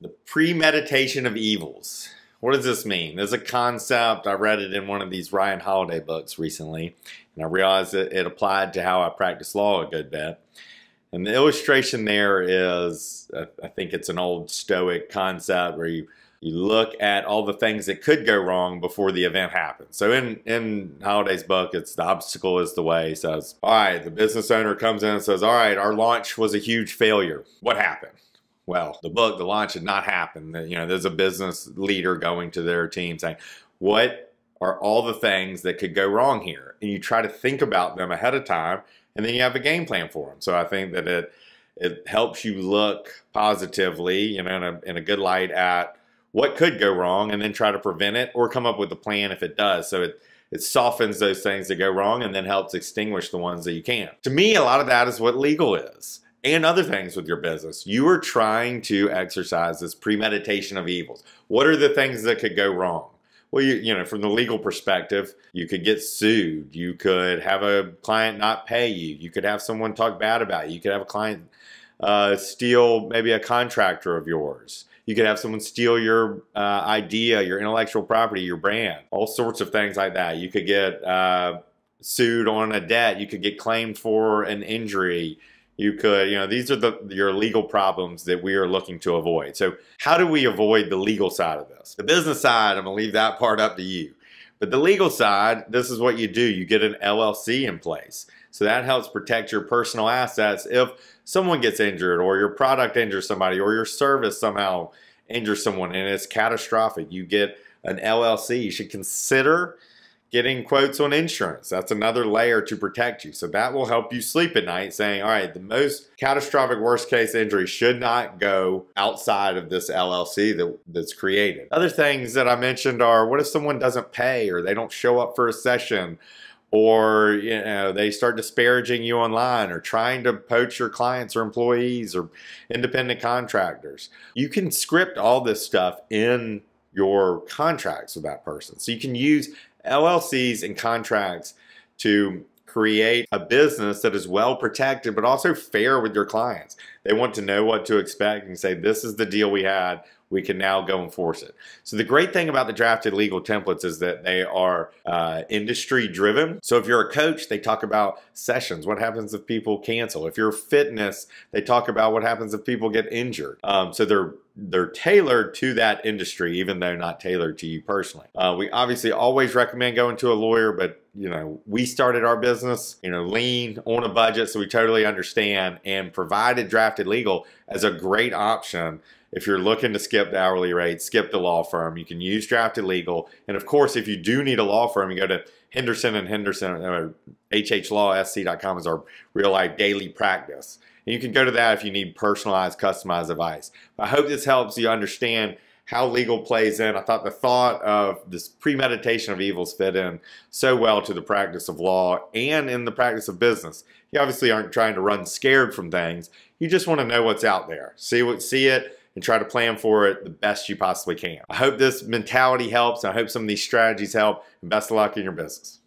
The premeditation of evils. What does this mean? There's a concept, I read it in one of these Ryan Holiday books recently, and I realized that it applied to how I practice law a good bit. And the illustration there is, I think it's an old Stoic concept where you, you look at all the things that could go wrong before the event happens. So in, in Holiday's book, it's the obstacle is the way. He says, all right, the business owner comes in and says, all right, our launch was a huge failure. What happened? Well, the book, the launch had not happened. You know, there's a business leader going to their team saying, what are all the things that could go wrong here? And you try to think about them ahead of time, and then you have a game plan for them. So I think that it it helps you look positively, you know, in a, in a good light at what could go wrong, and then try to prevent it or come up with a plan if it does. So it it softens those things that go wrong and then helps extinguish the ones that you can. To me, a lot of that is what legal is and other things with your business. You are trying to exercise this premeditation of evils. What are the things that could go wrong? Well, you, you know, from the legal perspective, you could get sued. You could have a client not pay you. You could have someone talk bad about you. You could have a client uh, steal maybe a contractor of yours. You could have someone steal your uh, idea, your intellectual property, your brand, all sorts of things like that. You could get uh, sued on a debt. You could get claimed for an injury you could, you know, these are the your legal problems that we are looking to avoid. So how do we avoid the legal side of this? The business side, I'm gonna leave that part up to you. But the legal side, this is what you do. You get an LLC in place. So that helps protect your personal assets if someone gets injured or your product injures somebody or your service somehow injures someone and it's catastrophic. You get an LLC. You should consider getting quotes on insurance. That's another layer to protect you. So that will help you sleep at night saying, all right, the most catastrophic worst case injury should not go outside of this LLC that, that's created. Other things that I mentioned are what if someone doesn't pay or they don't show up for a session or you know they start disparaging you online or trying to poach your clients or employees or independent contractors. You can script all this stuff in your contracts with that person. So you can use LLCs and contracts to create a business that is well protected but also fair with your clients. They want to know what to expect and say, this is the deal we had we can now go enforce it. So the great thing about the drafted legal templates is that they are uh, industry driven. So if you're a coach, they talk about sessions. What happens if people cancel? If you're fitness, they talk about what happens if people get injured. Um, so they're they're tailored to that industry, even though not tailored to you personally. Uh, we obviously always recommend going to a lawyer, but you know, we started our business, you know, lean on a budget, so we totally understand and provided drafted legal as a great option if you're looking to skip the hourly rate, skip the law firm. You can use drafted legal. And of course, if you do need a law firm, you go to Henderson and Henderson, uh, hhlawsc.com is our real life daily practice. And you can go to that if you need personalized, customized advice. I hope this helps you understand how legal plays in. I thought the thought of this premeditation of evils fit in so well to the practice of law and in the practice of business. You obviously aren't trying to run scared from things. You just want to know what's out there. See what see it and try to plan for it the best you possibly can. I hope this mentality helps. I hope some of these strategies help and best of luck in your business.